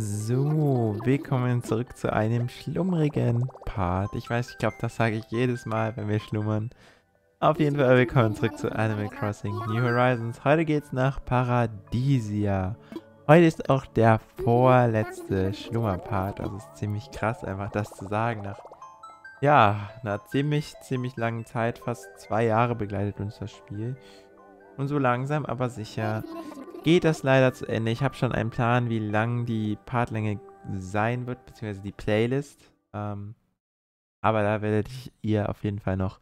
So, willkommen zurück zu einem schlummrigen Part. Ich weiß, ich glaube, das sage ich jedes Mal, wenn wir schlummern. Auf jeden Fall willkommen zurück zu Animal Crossing New Horizons. Heute geht's nach Paradisia. Heute ist auch der vorletzte Schlummerpart. Das ist ziemlich krass, einfach das zu sagen. Nach, ja, einer ziemlich, ziemlich langen Zeit, fast zwei Jahre begleitet uns das Spiel. Und so langsam, aber sicher geht das leider zu Ende. Ich habe schon einen Plan, wie lang die Partlänge sein wird, beziehungsweise die Playlist. Ähm, aber da werdet ihr auf jeden Fall noch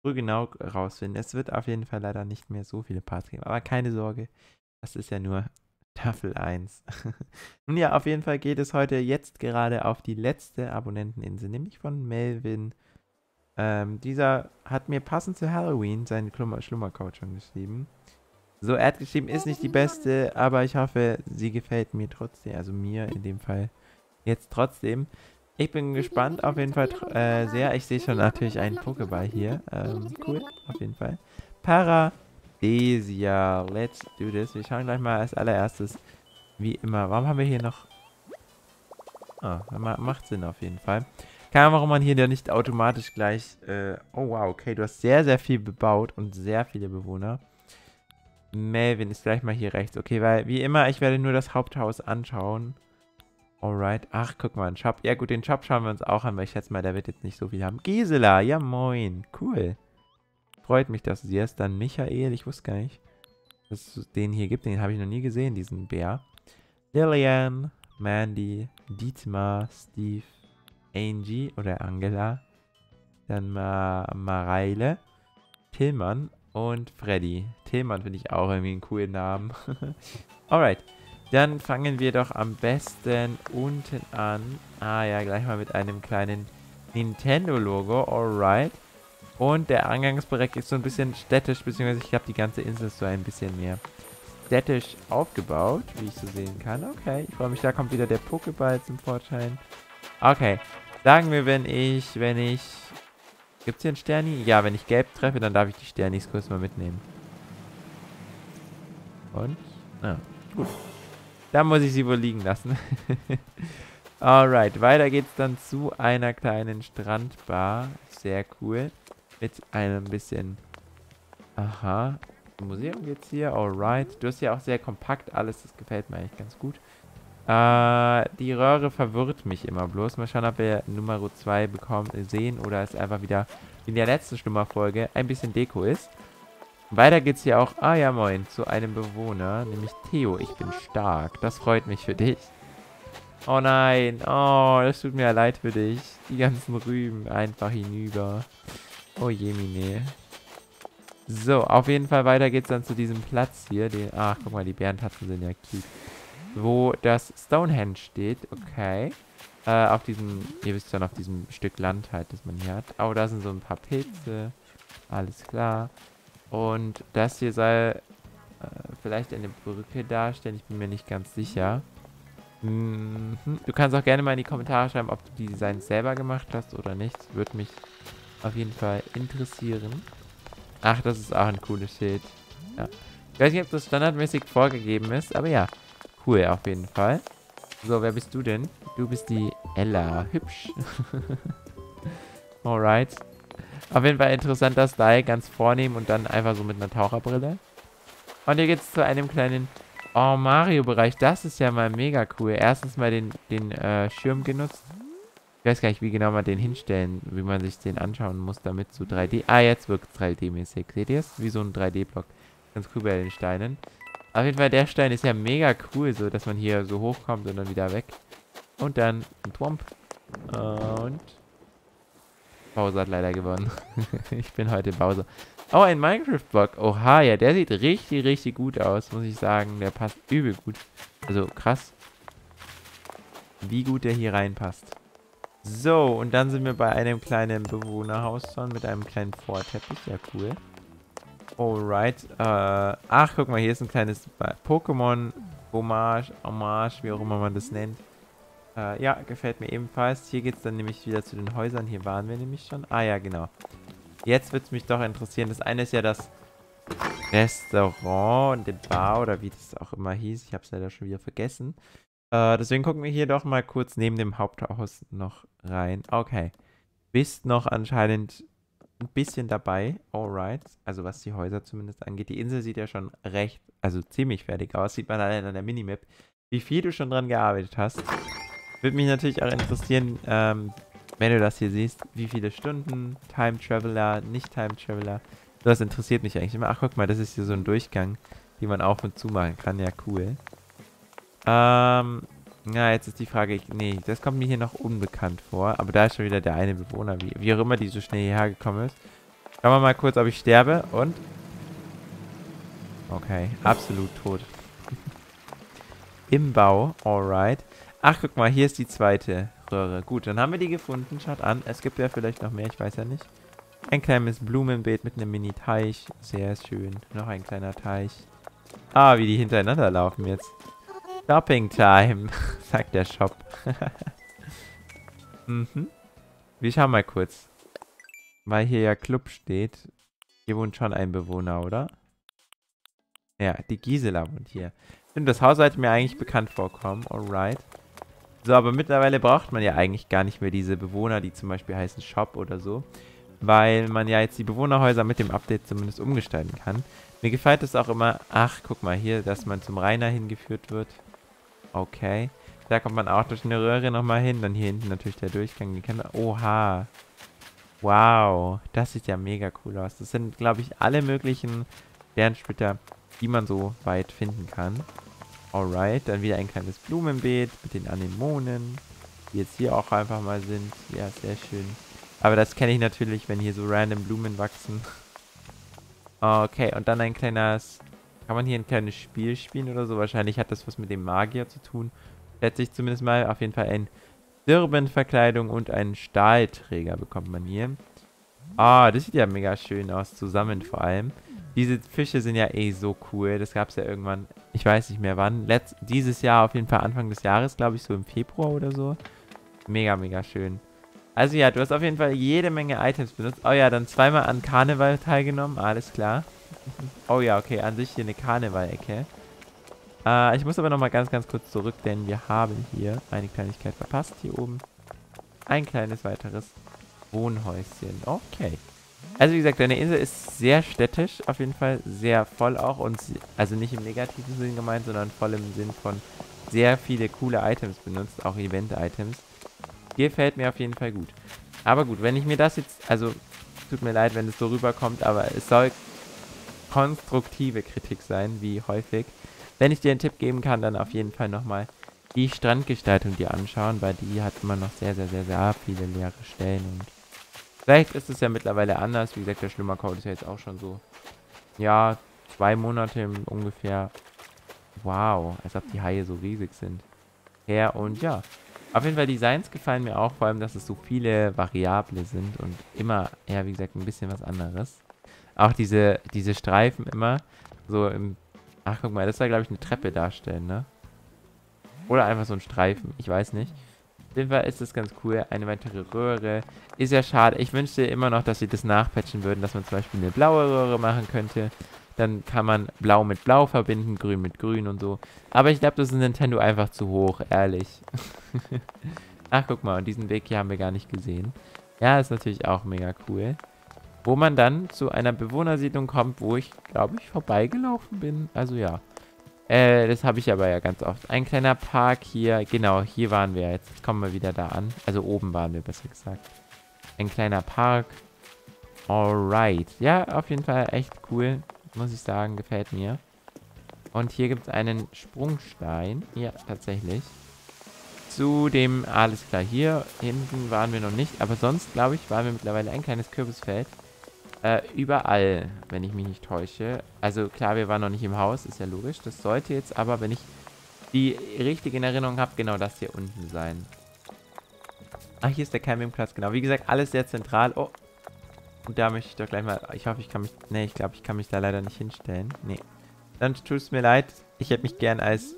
früh genau rausfinden. Es wird auf jeden Fall leider nicht mehr so viele Parts geben. Aber keine Sorge, das ist ja nur Staffel 1. Nun ja, auf jeden Fall geht es heute jetzt gerade auf die letzte Abonnenteninsel, nämlich von Melvin. Ähm, dieser hat mir passend zu Halloween seinen Schlummercode schon geschrieben. So, er hat geschrieben, ist nicht die beste, aber ich hoffe, sie gefällt mir trotzdem. Also mir in dem Fall jetzt trotzdem. Ich bin gespannt auf jeden Fall äh, sehr. Ich sehe schon natürlich einen Pokéball hier. Ähm, cool, auf jeden Fall. Paradesia, let's do this. Wir schauen gleich mal als allererstes, wie immer. Warum haben wir hier noch... Ah, macht Sinn auf jeden Fall. Keine Ahnung, warum man hier ja nicht automatisch gleich... Äh, oh wow, okay, du hast sehr, sehr viel bebaut und sehr viele Bewohner. Melvin ist gleich mal hier rechts. Okay, weil wie immer, ich werde nur das Haupthaus anschauen. Alright. Ach, guck mal, ein Shop. Ja gut, den Shop schauen wir uns auch an, weil ich schätze mal, der wird jetzt nicht so viel haben. Gisela, ja moin. Cool. Freut mich, dass du sie hast. Dann Michael, ich wusste gar nicht, dass es den hier gibt. Den habe ich noch nie gesehen, diesen Bär. Lillian, Mandy, Dietmar, Steve, Angie oder Angela. Dann Ma Mareile, Tillmann und Freddy. Tillmann finde ich auch irgendwie einen coolen Namen. Alright. Dann fangen wir doch am besten unten an. Ah ja, gleich mal mit einem kleinen Nintendo-Logo. Alright. Und der Eingangsbereich ist so ein bisschen städtisch, beziehungsweise ich glaube, die ganze Insel ist so ein bisschen mehr städtisch aufgebaut, wie ich so sehen kann. Okay, ich freue mich, da kommt wieder der Pokéball zum Vorschein. Okay, sagen wir, wenn ich, wenn ich Gibt es hier einen Sterni? Ja, wenn ich gelb treffe, dann darf ich die Sternis kurz mal mitnehmen. Und? Ah, gut. Da muss ich sie wohl liegen lassen. Alright, weiter geht's dann zu einer kleinen Strandbar. Sehr cool. Mit einem bisschen... Aha. Museum geht's hier. Alright. Du hast ja auch sehr kompakt alles. Das gefällt mir eigentlich ganz gut. Äh, die Röhre verwirrt mich immer bloß. Mal schauen, ob wir Nummer 2 bekommen, sehen oder es einfach wieder wie in der letzten Schlummerfolge ein bisschen Deko ist. Weiter geht's hier auch, ah ja moin, zu einem Bewohner, nämlich Theo. Ich bin stark. Das freut mich für dich. Oh nein, oh, das tut mir leid für dich. Die ganzen Rüben einfach hinüber. Oh je, Mine. So, auf jeden Fall weiter geht's dann zu diesem Platz hier. Den, ach, guck mal, die Bärentatzen sind ja cute wo das Stonehenge steht. Okay. Äh, auf diesem, ihr wisst schon, auf diesem Stück Land halt, das man hier hat. Oh, da sind so ein paar Pilze. Alles klar. Und das hier soll äh, vielleicht eine Brücke darstellen. Ich bin mir nicht ganz sicher. Mhm. Du kannst auch gerne mal in die Kommentare schreiben, ob du die Designs selber gemacht hast oder nicht. Würde mich auf jeden Fall interessieren. Ach, das ist auch ein cooles Schild. Ja. Ich weiß nicht, ob das standardmäßig vorgegeben ist, aber ja. Cool, auf jeden Fall. So, wer bist du denn? Du bist die Ella. Hübsch. Alright. Auf jeden Fall interessanter Style. Ganz vornehm und dann einfach so mit einer Taucherbrille. Und hier geht es zu einem kleinen Oh, Mario-Bereich. Das ist ja mal mega cool. Erstens mal den, den äh, Schirm genutzt. Ich weiß gar nicht, wie genau man den hinstellen, wie man sich den anschauen muss, damit so 3D... Ah, jetzt wirkt es 3D-mäßig. Seht ihr es? Wie so ein 3D-Block. Ganz cool bei den Steinen. Auf jeden Fall, der Stein ist ja mega cool, so dass man hier so hochkommt und dann wieder weg. Und dann ein Twomp. Und Bowser hat leider gewonnen. ich bin heute Bowser. Oh, ein Minecraft-Block. Oha, ja, der sieht richtig, richtig gut aus, muss ich sagen. Der passt übel gut. Also, krass. Wie gut der hier reinpasst. So, und dann sind wir bei einem kleinen Bewohnerhaus mit einem kleinen Vorteppich. Ja, cool. Alright. Äh, ach, guck mal, hier ist ein kleines Pokémon. Hommage, Hommage, wie auch immer man das nennt. Äh, ja, gefällt mir ebenfalls. Hier geht es dann nämlich wieder zu den Häusern. Hier waren wir nämlich schon. Ah ja, genau. Jetzt wird es mich doch interessieren. Das eine ist ja das Restaurant und die Bar oder wie das auch immer hieß. Ich habe es leider schon wieder vergessen. Äh, deswegen gucken wir hier doch mal kurz neben dem Haupthaus noch rein. Okay. Bist noch anscheinend ein bisschen dabei. Alright. Also was die Häuser zumindest angeht. Die Insel sieht ja schon recht, also ziemlich fertig aus. Sieht man allein an der Minimap. Wie viel du schon dran gearbeitet hast. Würde mich natürlich auch interessieren, ähm, wenn du das hier siehst, wie viele Stunden, Time Traveler, nicht Time Traveler. Das interessiert mich eigentlich immer. Ach, guck mal, das ist hier so ein Durchgang, den man auf und zu machen kann. Ja, cool. Ähm, na, jetzt ist die Frage, ich, nee, das kommt mir hier noch unbekannt vor. Aber da ist schon wieder der eine Bewohner, wie, wie auch immer die so schnell hierher gekommen ist. Schauen wir mal kurz, ob ich sterbe und... Okay, absolut tot. Im Bau, alright. Ach, guck mal, hier ist die zweite Röhre. Gut, dann haben wir die gefunden. Schaut an, es gibt ja vielleicht noch mehr, ich weiß ja nicht. Ein kleines Blumenbeet mit einem Mini-Teich. Sehr schön. Noch ein kleiner Teich. Ah, wie die hintereinander laufen jetzt. Shopping Time, sagt der Shop. mhm. Wir schauen mal kurz. Weil hier ja Club steht. Hier wohnt schon ein Bewohner, oder? Ja, die Gisela wohnt hier. Stimmt, das Haus sollte mir eigentlich bekannt vorkommen. Alright. So, aber mittlerweile braucht man ja eigentlich gar nicht mehr diese Bewohner, die zum Beispiel heißen Shop oder so. Weil man ja jetzt die Bewohnerhäuser mit dem Update zumindest umgestalten kann. Mir gefällt es auch immer, ach, guck mal hier, dass man zum Rainer hingeführt wird. Okay. Da kommt man auch durch eine Röhre nochmal hin. Dann hier hinten natürlich der Durchgang. Kennen wir. Oha. Wow. Das sieht ja mega cool aus. Das sind, glaube ich, alle möglichen Bernsplitter, die man so weit finden kann. Alright. Dann wieder ein kleines Blumenbeet mit den Anemonen, die jetzt hier auch einfach mal sind. Ja, sehr schön. Aber das kenne ich natürlich, wenn hier so random Blumen wachsen. Okay, und dann ein kleines kann man hier ein kleines Spiel spielen oder so? Wahrscheinlich hat das was mit dem Magier zu tun. Schätze ich zumindest mal. Auf jeden Fall ein Dirbenverkleidung und einen Stahlträger bekommt man hier. Ah, das sieht ja mega schön aus, zusammen vor allem. Diese Fische sind ja eh so cool. Das gab es ja irgendwann, ich weiß nicht mehr wann. Letzt, dieses Jahr auf jeden Fall Anfang des Jahres, glaube ich, so im Februar oder so. Mega, mega schön. Also ja, du hast auf jeden Fall jede Menge Items benutzt. Oh ja, dann zweimal an Karneval teilgenommen, alles klar. Oh ja, okay, an sich hier eine Karneval-Ecke. Äh, ich muss aber nochmal ganz, ganz kurz zurück, denn wir haben hier eine Kleinigkeit verpasst. Hier oben ein kleines weiteres Wohnhäuschen. Okay. Also wie gesagt, deine Insel ist sehr städtisch, auf jeden Fall sehr voll auch und also nicht im negativen Sinn gemeint, sondern voll im Sinn von sehr viele coole Items benutzt, auch Event-Items. Gefällt mir auf jeden Fall gut. Aber gut, wenn ich mir das jetzt, also tut mir leid, wenn es so rüberkommt, aber es soll konstruktive Kritik sein, wie häufig. Wenn ich dir einen Tipp geben kann, dann auf jeden Fall nochmal die Strandgestaltung dir anschauen, weil die hat immer noch sehr, sehr, sehr, sehr viele leere Stellen und vielleicht ist es ja mittlerweile anders. Wie gesagt, der Schlummercode ist ja jetzt auch schon so, ja, zwei Monate ungefähr. Wow, als ob die Haie so riesig sind. Ja, und ja, auf jeden Fall Designs gefallen mir auch, vor allem, dass es so viele Variable sind und immer, ja, wie gesagt, ein bisschen was anderes. Auch diese, diese Streifen immer so im... Ach, guck mal, das soll, glaube ich, eine Treppe darstellen, ne? Oder einfach so ein Streifen, ich weiß nicht. Auf jeden Fall ist das ganz cool. Eine weitere Röhre. Ist ja schade. Ich wünschte immer noch, dass sie das nachpatchen würden, dass man zum Beispiel eine blaue Röhre machen könnte. Dann kann man blau mit blau verbinden, grün mit grün und so. Aber ich glaube, das ist Nintendo einfach zu hoch, ehrlich. Ach, guck mal, und diesen Weg hier haben wir gar nicht gesehen. Ja, ist natürlich auch mega cool. Wo man dann zu einer Bewohnersiedlung kommt, wo ich, glaube ich, vorbeigelaufen bin. Also ja. Äh, das habe ich aber ja ganz oft. Ein kleiner Park hier. Genau, hier waren wir jetzt. Jetzt kommen wir wieder da an. Also oben waren wir, besser gesagt. Ein kleiner Park. Alright. Ja, auf jeden Fall echt cool muss ich sagen, gefällt mir. Und hier gibt es einen Sprungstein. Ja, tatsächlich. Zu dem, alles klar, hier hinten waren wir noch nicht. Aber sonst, glaube ich, waren wir mittlerweile ein kleines Kürbisfeld. Äh, überall, wenn ich mich nicht täusche. Also klar, wir waren noch nicht im Haus, ist ja logisch. Das sollte jetzt aber, wenn ich die richtige Erinnerung habe, genau das hier unten sein. Ach, hier ist der Campingplatz, genau. Wie gesagt, alles sehr zentral. Oh, und da möchte ich doch gleich mal... Ich hoffe, ich kann mich... Ne, ich glaube, ich kann mich da leider nicht hinstellen. Nee. Dann tut es mir leid. Ich hätte mich gern als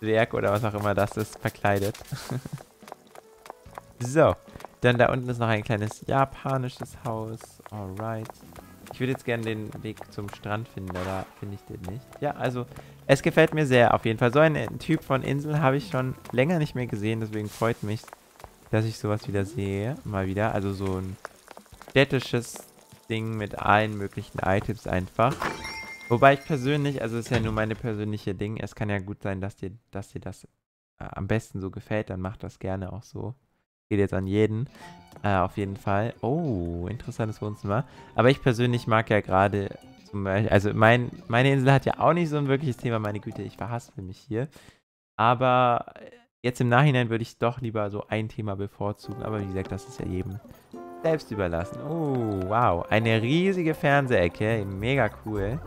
Werk oder was auch immer das ist, verkleidet. so. Dann da unten ist noch ein kleines japanisches Haus. Alright. Ich würde jetzt gerne den Weg zum Strand finden, aber da finde ich den nicht. Ja, also Es gefällt mir sehr, auf jeden Fall. So einen Typ von Insel habe ich schon länger nicht mehr gesehen, deswegen freut mich, dass ich sowas wieder sehe. Mal wieder. Also so ein städtisches Ding mit allen möglichen Items einfach. Wobei ich persönlich, also es ist ja nur meine persönliche Ding, es kann ja gut sein, dass dir, dass dir das äh, am besten so gefällt, dann macht das gerne auch so. Geht jetzt an jeden. Äh, auf jeden Fall. Oh, interessantes Wohnzimmer. Aber ich persönlich mag ja gerade zum Beispiel, also mein, meine Insel hat ja auch nicht so ein wirkliches Thema, meine Güte, ich verhaspel mich hier. Aber jetzt im Nachhinein würde ich doch lieber so ein Thema bevorzugen. Aber wie gesagt, das ist ja jedem selbst überlassen. Oh, wow. Eine riesige Fernsehecke. Mega cool.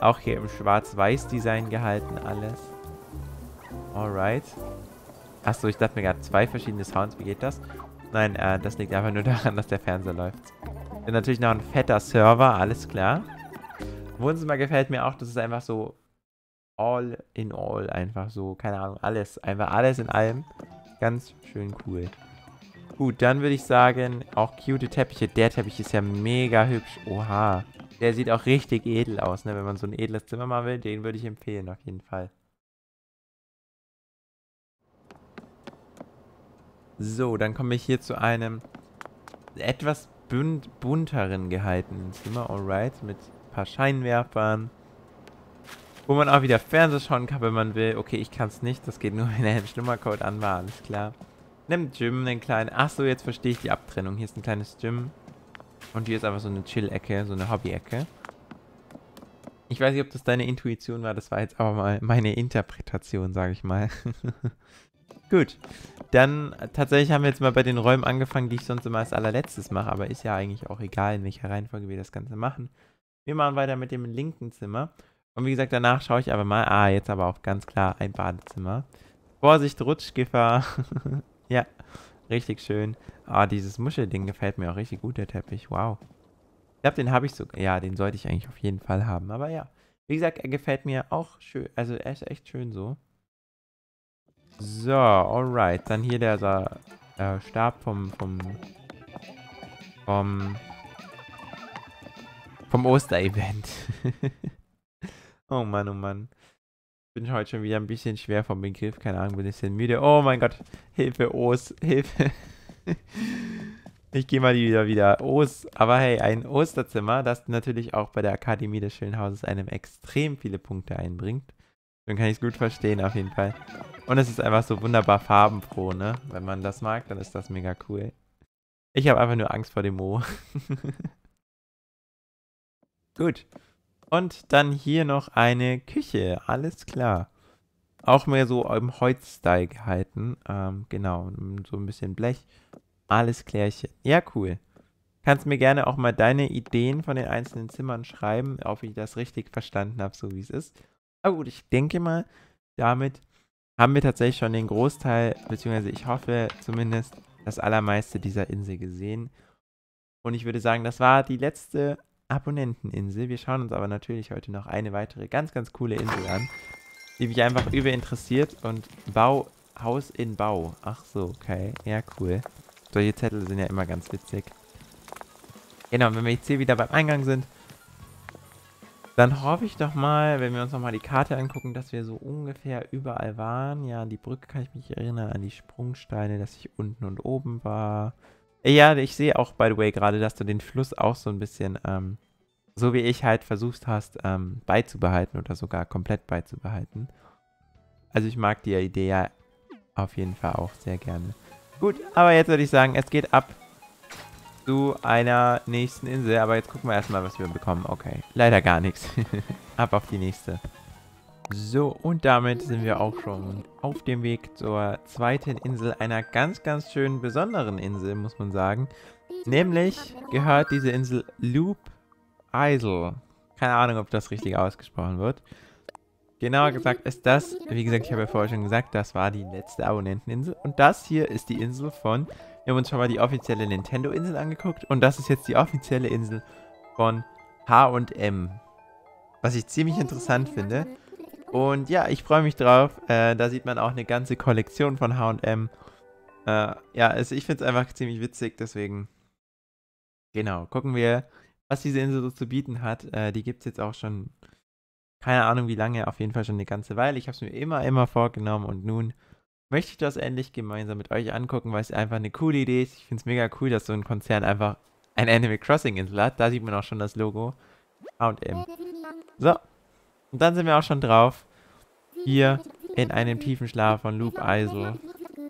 Auch hier im Schwarz-Weiß-Design gehalten alles. Alright. Achso, ich dachte mir gerade zwei verschiedene Sounds. Wie geht das? Nein, äh, das liegt einfach nur daran, dass der Fernseher läuft. Dann natürlich noch ein fetter Server, alles klar. Wohnzimmer gefällt mir auch, das ist einfach so all in all, einfach so, keine Ahnung, alles, einfach alles in allem. Ganz schön cool. Gut, dann würde ich sagen, auch cute Teppiche. Der Teppich ist ja mega hübsch. Oha. Der sieht auch richtig edel aus, ne? Wenn man so ein edles Zimmer mal will, den würde ich empfehlen, auf jeden Fall. So, dann komme ich hier zu einem etwas bunt, bunteren gehaltenen Zimmer, alright, mit ein paar Scheinwerfern. Wo man auch wieder Fernseher schauen kann, wenn man will. Okay, ich kann es nicht, das geht nur, wenn er einen Schlummercode an war, alles klar. Nimm Gym, einen kleinen... Achso, jetzt verstehe ich die Abtrennung. Hier ist ein kleines Gym. Und hier ist einfach so eine Chill-Ecke, so eine Hobby-Ecke. Ich weiß nicht, ob das deine Intuition war. Das war jetzt aber mal meine Interpretation, sage ich mal. Gut. Dann tatsächlich haben wir jetzt mal bei den Räumen angefangen, die ich sonst immer als allerletztes mache. Aber ist ja eigentlich auch egal, in welcher Reihenfolge wir das Ganze machen. Wir machen weiter mit dem linken Zimmer. Und wie gesagt, danach schaue ich aber mal. Ah, jetzt aber auch ganz klar ein Badezimmer. Vorsicht, Rutschgefahr. ja, richtig schön. Ah, dieses Muschelding gefällt mir auch richtig gut, der Teppich. Wow. Ich glaube, den habe ich sogar. Ja, den sollte ich eigentlich auf jeden Fall haben. Aber ja. Wie gesagt, er gefällt mir auch schön. Also er ist echt schön so. So, alright. Dann hier der, der Stab vom, vom, vom, vom Osterevent. oh Mann, oh Mann. Bin heute schon wieder ein bisschen schwer vom Begriff. Keine Ahnung, bin ein bisschen müde. Oh mein Gott. Hilfe, Os. Hilfe. ich gehe mal wieder wieder. Os. Aber hey, ein Osterzimmer, das natürlich auch bei der Akademie des Schönen Hauses einem extrem viele Punkte einbringt. Dann kann ich es gut verstehen, auf jeden Fall. Und es ist einfach so wunderbar farbenfroh, ne? Wenn man das mag, dann ist das mega cool. Ich habe einfach nur Angst vor dem Mo. gut. Und dann hier noch eine Küche. Alles klar. Auch mehr so im Holz-Style gehalten. Ähm, genau. So ein bisschen Blech. Alles klärchen. Ja, cool. Kannst mir gerne auch mal deine Ideen von den einzelnen Zimmern schreiben, ob ich das richtig verstanden habe, so wie es ist. Aber gut, ich denke mal, damit haben wir tatsächlich schon den Großteil, beziehungsweise ich hoffe zumindest das allermeiste dieser Insel gesehen. Und ich würde sagen, das war die letzte Abonnenteninsel. Wir schauen uns aber natürlich heute noch eine weitere ganz, ganz coole Insel an, die mich einfach über interessiert. Und Bau, Haus in Bau. Ach so, okay. Ja, cool. Solche Zettel sind ja immer ganz witzig. Genau, wenn wir jetzt hier wieder beim Eingang sind, dann hoffe ich doch mal, wenn wir uns nochmal die Karte angucken, dass wir so ungefähr überall waren. Ja, an die Brücke kann ich mich erinnern, an die Sprungsteine, dass ich unten und oben war. Ja, ich sehe auch, by the way, gerade, dass du den Fluss auch so ein bisschen, ähm, so wie ich halt versucht hast, ähm, beizubehalten oder sogar komplett beizubehalten. Also ich mag die Idee ja auf jeden Fall auch sehr gerne. Gut, aber jetzt würde ich sagen, es geht ab zu einer nächsten Insel. Aber jetzt gucken wir erstmal, was wir bekommen. Okay, leider gar nichts. Ab auf die nächste. So, und damit sind wir auch schon auf dem Weg zur zweiten Insel. Einer ganz, ganz schönen besonderen Insel, muss man sagen. Nämlich gehört diese Insel Loop Isle. Keine Ahnung, ob das richtig ausgesprochen wird. Genauer gesagt ist das, wie gesagt, ich habe ja vorher schon gesagt, das war die letzte Abonnenteninsel. Und das hier ist die Insel von wir haben uns schon mal die offizielle Nintendo-Insel angeguckt und das ist jetzt die offizielle Insel von H&M. Was ich ziemlich interessant finde. Und ja, ich freue mich drauf. Äh, da sieht man auch eine ganze Kollektion von H&M. Äh, ja, also ich finde es einfach ziemlich witzig, deswegen genau, gucken wir, was diese Insel so zu bieten hat. Äh, die gibt es jetzt auch schon Keine Ahnung, wie lange, auf jeden Fall schon eine ganze Weile. Ich habe es mir immer, immer vorgenommen und nun möchte ich das endlich gemeinsam mit euch angucken, weil es einfach eine coole Idee ist. Ich finde es mega cool, dass so ein Konzern einfach ein Animal Crossing Insel hat. Da sieht man auch schon das Logo. H&M. So. Und dann sind wir auch schon drauf. Hier in einem tiefen Schlaf von Loop Isle.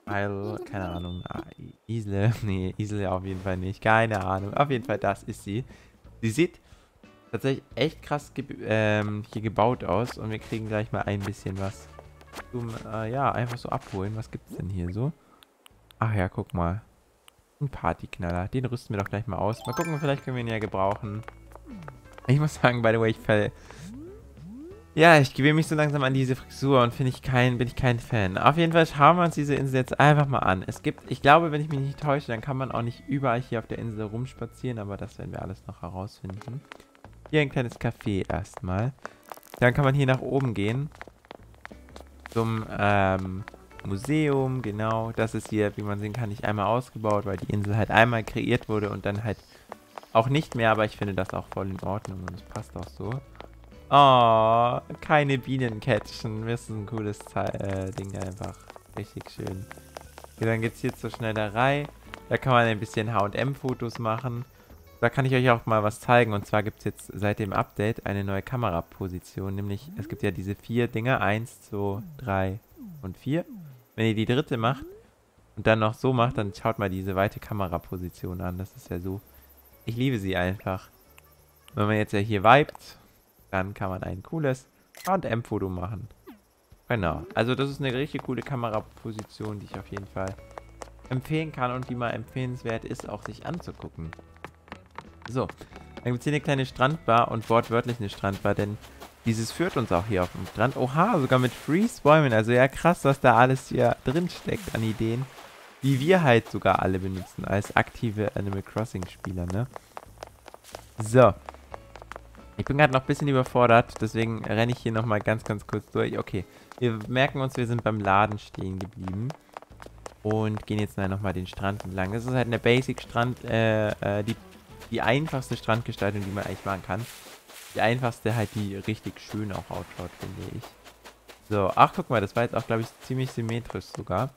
Isle, keine Ahnung. Ah, Isle. Nee, Isle auf jeden Fall nicht. Keine Ahnung. Auf jeden Fall, das ist sie. Sie sieht tatsächlich echt krass ge ähm, hier gebaut aus. Und wir kriegen gleich mal ein bisschen was zum, äh, ja, einfach so abholen. Was gibt es denn hier so? Ach ja, guck mal. Ein Partyknaller. Den rüsten wir doch gleich mal aus. Mal gucken, vielleicht können wir ihn ja gebrauchen. Ich muss sagen, by the way, ich fell... Ja, ich gewöhne mich so langsam an diese Frisur und finde ich kein, bin ich kein Fan. Auf jeden Fall schauen wir uns diese Insel jetzt einfach mal an. Es gibt, ich glaube, wenn ich mich nicht täusche, dann kann man auch nicht überall hier auf der Insel rumspazieren, aber das werden wir alles noch herausfinden. Hier ein kleines Café erstmal. Dann kann man hier nach oben gehen. Zum, ähm, Museum, genau. Das ist hier, wie man sehen kann, nicht einmal ausgebaut, weil die Insel halt einmal kreiert wurde und dann halt auch nicht mehr, aber ich finde das auch voll in Ordnung und es passt auch so. Oh, keine Bienen catchen. Das ist ein cooles äh, Ding einfach. Richtig schön. Okay, dann geht es hier zur Schneiderei. Da kann man ein bisschen H&M-Fotos machen. Da kann ich euch auch mal was zeigen. Und zwar gibt es jetzt seit dem Update eine neue Kameraposition. Nämlich, es gibt ja diese vier Dinge. Eins, zwei, drei und vier. Wenn ihr die dritte macht und dann noch so macht, dann schaut mal diese weite Kameraposition an. Das ist ja so. Ich liebe sie einfach. Wenn man jetzt ja hier vibet, dann kann man ein cooles H&M-Foto machen. Genau. Also das ist eine richtig coole Kameraposition, die ich auf jeden Fall empfehlen kann und die mal empfehlenswert ist, auch sich anzugucken. So. Dann gibt es hier eine kleine Strandbar und wortwörtlich eine Strandbar, denn dieses führt uns auch hier auf dem Strand. Oha, sogar mit Freeze-Bäumen. Also ja, krass, was da alles hier drin steckt an Ideen. Die wir halt sogar alle benutzen als aktive Animal Crossing-Spieler, ne? So. Ich bin gerade noch ein bisschen überfordert, deswegen renne ich hier nochmal ganz, ganz kurz durch. Okay, wir merken uns, wir sind beim Laden stehen geblieben. Und gehen jetzt nochmal den Strand entlang. Das ist halt eine Basic-Strand, äh, äh, die, die einfachste Strandgestaltung, die man eigentlich machen kann. Die einfachste halt, die richtig schön auch ausschaut, finde ich. So, ach guck mal, das war jetzt auch, glaube ich, ziemlich symmetrisch sogar.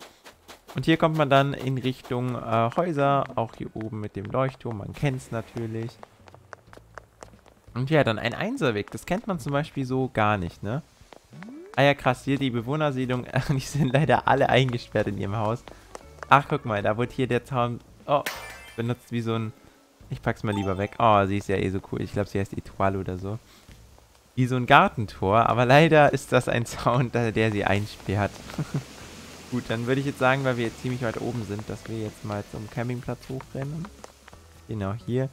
Und hier kommt man dann in Richtung äh, Häuser, auch hier oben mit dem Leuchtturm, man kennt es natürlich. Und ja, dann ein Einserweg. Das kennt man zum Beispiel so gar nicht, ne? Ah ja, krass. Hier die Bewohnersiedlung. die sind leider alle eingesperrt in ihrem Haus. Ach, guck mal. Da wird hier der Zaun... Oh, benutzt wie so ein... Ich pack's mal lieber weg. Oh, sie ist ja eh so cool. Ich glaube, sie heißt Etoile oder so. Wie so ein Gartentor. Aber leider ist das ein Zaun, der sie einsperrt. Gut, dann würde ich jetzt sagen, weil wir jetzt ziemlich weit oben sind, dass wir jetzt mal zum Campingplatz hochrennen. Genau, hier.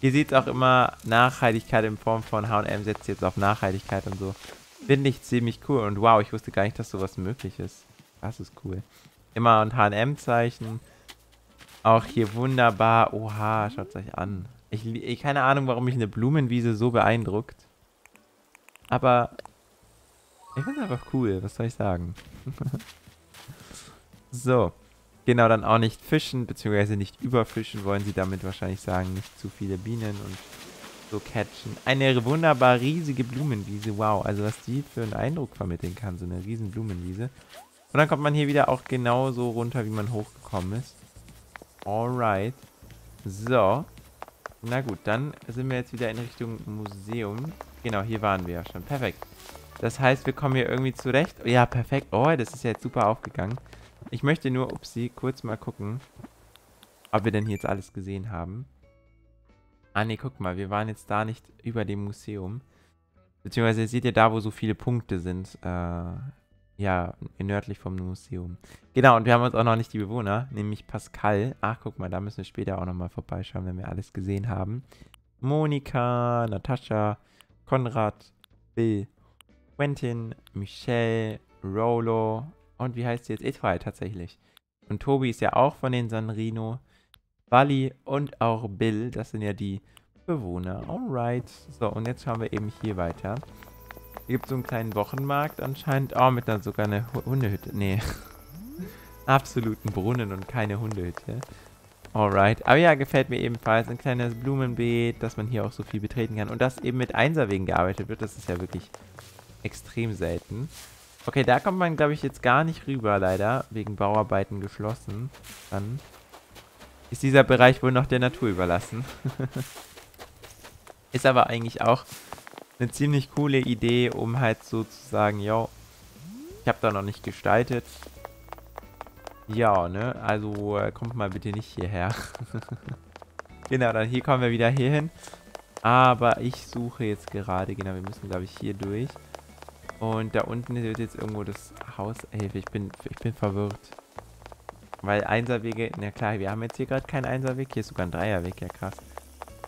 Sieht es auch immer Nachhaltigkeit in Form von H&M setzt jetzt auf Nachhaltigkeit und so. Finde ich ziemlich cool. Und wow, ich wusste gar nicht, dass sowas möglich ist. Das ist cool. Immer ein H&M-Zeichen. Auch hier wunderbar. Oha, schaut es euch an. Ich, ich keine Ahnung, warum mich eine Blumenwiese so beeindruckt. Aber ich finde es einfach cool. Was soll ich sagen? so. Genau, dann auch nicht fischen, beziehungsweise nicht überfischen, wollen sie damit wahrscheinlich sagen. Nicht zu viele Bienen und so catchen. Eine wunderbar riesige Blumenwiese. Wow, also was die für einen Eindruck vermitteln kann, so eine riesen Blumenwiese. Und dann kommt man hier wieder auch genauso runter, wie man hochgekommen ist. Alright. So. Na gut, dann sind wir jetzt wieder in Richtung Museum. Genau, hier waren wir ja schon. Perfekt. Das heißt, wir kommen hier irgendwie zurecht. Ja, perfekt. Oh, das ist ja jetzt super aufgegangen. Ich möchte nur, upsie, kurz mal gucken, ob wir denn hier jetzt alles gesehen haben. Ah, ne, guck mal, wir waren jetzt da nicht über dem Museum. Beziehungsweise seht ihr da, wo so viele Punkte sind. Äh, ja, nördlich vom Museum. Genau, und wir haben uns auch noch nicht die Bewohner, nämlich Pascal. Ach, guck mal, da müssen wir später auch nochmal vorbeischauen, wenn wir alles gesehen haben. Monika, Natascha, Konrad, Bill, Quentin, Michelle, Rolo, und wie heißt sie jetzt? Etoile tatsächlich. Und Tobi ist ja auch von den Sanrino. Wally und auch Bill, das sind ja die Bewohner. Alright. So, und jetzt schauen wir eben hier weiter. Gibt es so einen kleinen Wochenmarkt anscheinend. Oh, mit dann sogar eine Hundehütte. Nee. Absoluten Brunnen und keine Hundehütte. Alright. Aber ja, gefällt mir ebenfalls. Ein kleines Blumenbeet, dass man hier auch so viel betreten kann. Und dass eben mit Einserwegen gearbeitet wird, das ist ja wirklich extrem selten. Okay, da kommt man, glaube ich, jetzt gar nicht rüber, leider. Wegen Bauarbeiten geschlossen. Dann ist dieser Bereich wohl noch der Natur überlassen. ist aber eigentlich auch eine ziemlich coole Idee, um halt so zu sagen, yo, ich habe da noch nicht gestaltet. Ja, ne, also äh, kommt mal bitte nicht hierher. genau, dann hier kommen wir wieder hier hin. Aber ich suche jetzt gerade, genau, wir müssen, glaube ich, hier durch. Und da unten wird jetzt irgendwo das Haus. Ey, ich bin, ich bin verwirrt. Weil Einserwege, na klar, wir haben jetzt hier gerade keinen Einserweg. Hier ist sogar ein Dreierweg, ja krass.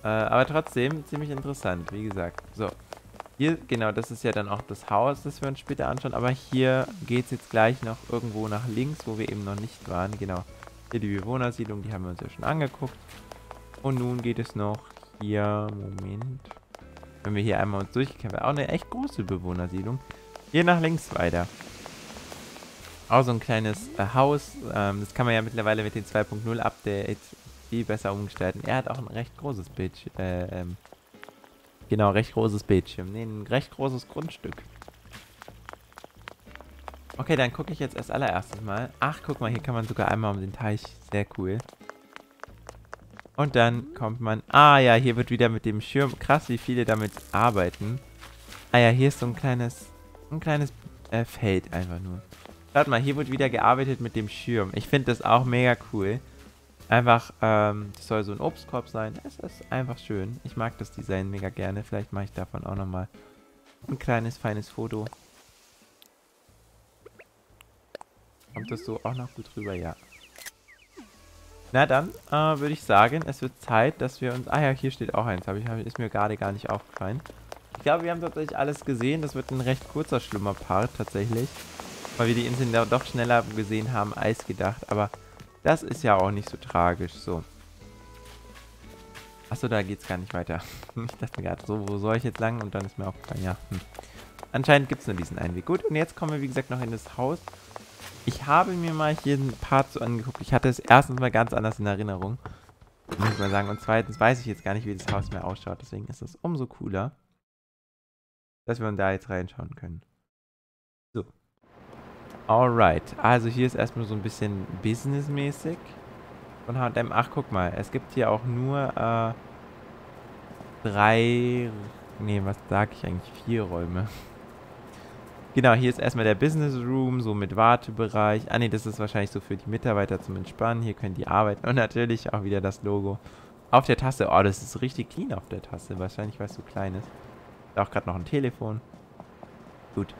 Äh, aber trotzdem ziemlich interessant, wie gesagt. So, hier, genau, das ist ja dann auch das Haus, das wir uns später anschauen. Aber hier geht es jetzt gleich noch irgendwo nach links, wo wir eben noch nicht waren. Genau, hier die Bewohnersiedlung, die haben wir uns ja schon angeguckt. Und nun geht es noch hier, Moment. Wenn wir hier einmal uns durchkämpfen, auch eine echt große Bewohnersiedlung. Hier nach links weiter. Auch so ein kleines äh, Haus. Ähm, das kann man ja mittlerweile mit den 2.0 Updates viel besser umgestalten. Er hat auch ein recht großes Bildschirm. Äh, ähm, genau, recht großes Bildschirm. Nee, ein recht großes Grundstück. Okay, dann gucke ich jetzt erst allererstes mal. Ach, guck mal, hier kann man sogar einmal um den Teich. Sehr cool. Und dann kommt man... Ah ja, hier wird wieder mit dem Schirm... Krass, wie viele damit arbeiten. Ah ja, hier ist so ein kleines... Ein kleines äh, Feld einfach nur. Schaut mal, hier wird wieder gearbeitet mit dem Schirm. Ich finde das auch mega cool. Einfach, ähm, das soll so ein Obstkorb sein. Es ist einfach schön. Ich mag das Design mega gerne. Vielleicht mache ich davon auch nochmal ein kleines, feines Foto. Kommt das so auch noch gut rüber? Ja. Na dann, äh, würde ich sagen, es wird Zeit, dass wir uns... Ah ja, hier steht auch eins. Hab ich, hab, ist mir gerade gar nicht aufgefallen. Ich glaube, wir haben tatsächlich alles gesehen. Das wird ein recht kurzer, schlimmer Part tatsächlich. Weil wir die Inseln doch schneller gesehen haben als gedacht. Aber das ist ja auch nicht so tragisch. So. Achso, da geht's gar nicht weiter. ich dachte gerade, so, wo soll ich jetzt lang? Und dann ist mir aufgefallen, ja. Hm. Anscheinend gibt es nur diesen einen Weg. Gut, und jetzt kommen wir, wie gesagt, noch in das Haus. Ich habe mir mal hier ein Part so angeguckt. Ich hatte es erstens mal ganz anders in Erinnerung. Muss ich mal sagen. Und zweitens weiß ich jetzt gar nicht, wie das Haus mehr ausschaut. Deswegen ist es umso cooler, dass wir uns da jetzt reinschauen können. Alright. Also hier ist erstmal so ein bisschen businessmäßig von H&M. Ach, guck mal. Es gibt hier auch nur äh, drei... Nee, was sag ich eigentlich? Vier Räume. Genau, hier ist erstmal der Business Room, so mit Wartebereich. Ah ne, das ist wahrscheinlich so für die Mitarbeiter zum Entspannen. Hier können die arbeiten. Und natürlich auch wieder das Logo auf der Tasse. Oh, das ist richtig clean auf der Tasse. Wahrscheinlich, weil es so klein ist. Da auch gerade noch ein Telefon. Gut.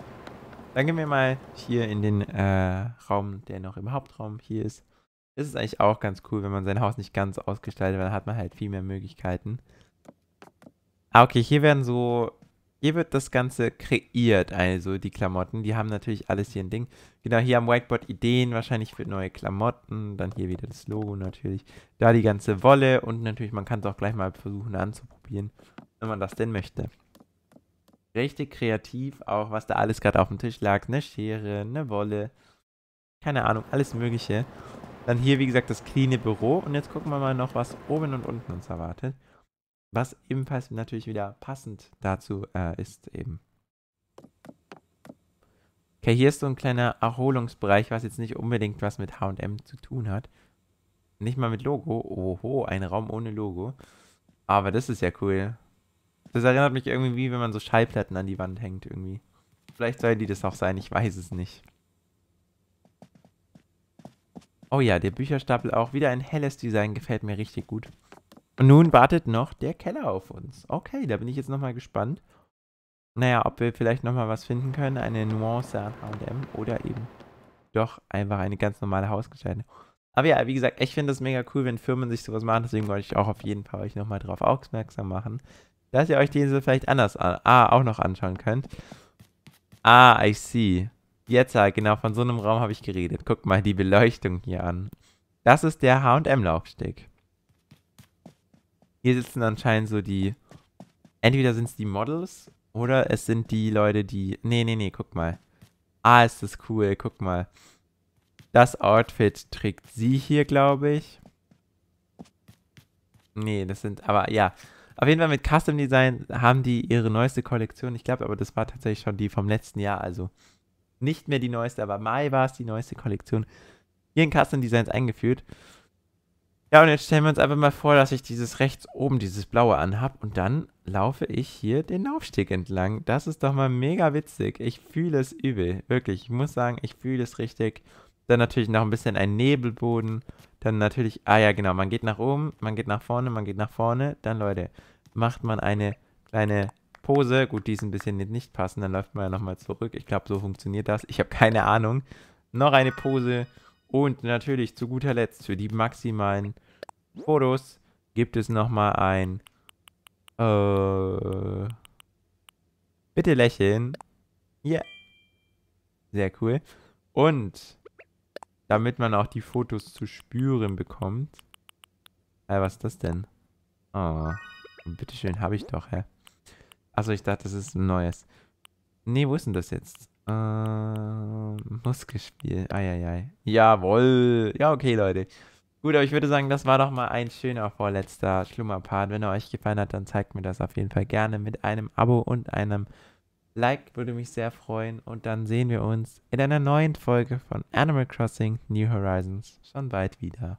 Dann gehen wir mal hier in den äh, Raum, der noch im Hauptraum hier ist. Das ist eigentlich auch ganz cool, wenn man sein Haus nicht ganz ausgestaltet, weil dann hat man halt viel mehr Möglichkeiten. Ah, okay, hier werden so hier wird das Ganze kreiert, also die Klamotten. Die haben natürlich alles hier ein Ding. Genau, hier am Whiteboard Ideen wahrscheinlich für neue Klamotten. Dann hier wieder das Logo natürlich. Da die ganze Wolle und natürlich, man kann es auch gleich mal versuchen anzuprobieren, wenn man das denn möchte. Richtig kreativ, auch was da alles gerade auf dem Tisch lag. Eine Schere, eine Wolle, keine Ahnung, alles mögliche. Dann hier, wie gesagt, das cleane Büro. Und jetzt gucken wir mal noch, was oben und unten uns erwartet. Was ebenfalls natürlich wieder passend dazu äh, ist eben. Okay, hier ist so ein kleiner Erholungsbereich, was jetzt nicht unbedingt was mit H&M zu tun hat. Nicht mal mit Logo. Oho, ein Raum ohne Logo. Aber das ist ja cool. Das erinnert mich irgendwie, wie wenn man so Schallplatten an die Wand hängt irgendwie. Vielleicht soll die das auch sein, ich weiß es nicht. Oh ja, der Bücherstapel auch. Wieder ein helles Design, gefällt mir richtig gut. Und nun wartet noch der Keller auf uns. Okay, da bin ich jetzt nochmal gespannt. Naja, ob wir vielleicht nochmal was finden können. Eine Nuance an H&M oder eben doch einfach eine ganz normale Hausgestaltung. Aber ja, wie gesagt, ich finde das mega cool, wenn Firmen sich sowas machen. Deswegen wollte ich auch auf jeden Fall euch nochmal drauf aufmerksam machen, dass ihr euch diese vielleicht anders ah, auch noch anschauen könnt. Ah, I see. Jetzt, genau, von so einem Raum habe ich geredet. Guckt mal die Beleuchtung hier an. Das ist der H&M-Laufsteg. Hier sitzen anscheinend so die. Entweder sind es die Models oder es sind die Leute, die. Nee, nee, nee, guck mal. Ah, ist das cool, guck mal. Das Outfit trägt sie hier, glaube ich. Nee, das sind. Aber ja. Auf jeden Fall mit Custom Design haben die ihre neueste Kollektion. Ich glaube aber, das war tatsächlich schon die vom letzten Jahr. Also nicht mehr die neueste, aber Mai war es die neueste Kollektion. Hier in Custom Designs eingeführt. Ja, und jetzt stellen wir uns einfach mal vor, dass ich dieses rechts oben, dieses blaue anhab und dann laufe ich hier den Laufsteg entlang. Das ist doch mal mega witzig. Ich fühle es übel, wirklich. Ich muss sagen, ich fühle es richtig. Dann natürlich noch ein bisschen ein Nebelboden. Dann natürlich, ah ja, genau, man geht nach oben, man geht nach vorne, man geht nach vorne. Dann, Leute, macht man eine kleine Pose. Gut, die ist ein bisschen nicht passen, dann läuft man ja nochmal zurück. Ich glaube, so funktioniert das. Ich habe keine Ahnung. Noch eine Pose. Und natürlich zu guter Letzt für die maximalen Fotos gibt es nochmal ein äh, Bitte lächeln. Ja. Yeah. Sehr cool. Und damit man auch die Fotos zu spüren bekommt. Äh, was ist das denn? Oh, bitteschön, habe ich doch, hä? Achso, ich dachte, das ist ein neues. Nee, wo ist denn das jetzt? Ähm, Muskelspiel. Eieiei. Jawohl. Ja, okay, Leute. Gut, aber ich würde sagen, das war doch mal ein schöner vorletzter Schlummerpart. Wenn er euch gefallen hat, dann zeigt mir das auf jeden Fall gerne mit einem Abo und einem Like. Würde mich sehr freuen. Und dann sehen wir uns in einer neuen Folge von Animal Crossing New Horizons schon bald wieder.